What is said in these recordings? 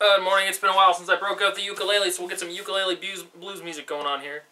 Good morning. It's been a while since I broke out the ukulele, so we'll get some ukulele blues, blues music going on here.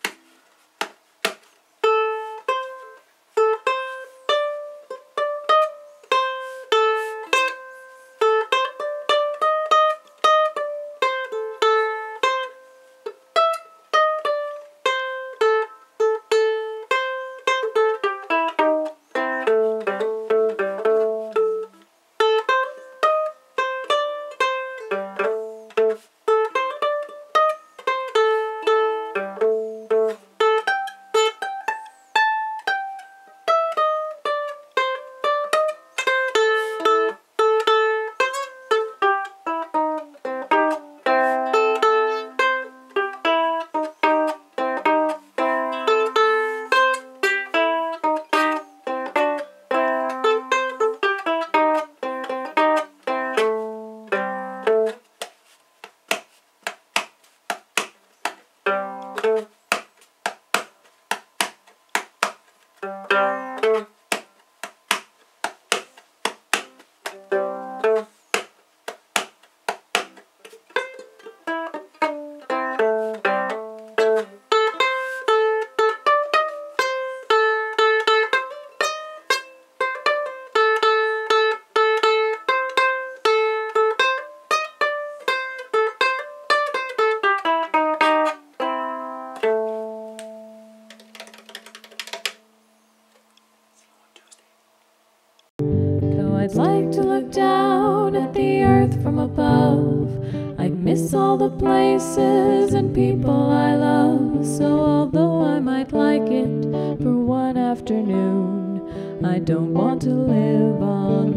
Though I'd like to look down at the earth from above, I'd miss all the places and people I love. So, although I might like it for one afternoon, I don't want to live on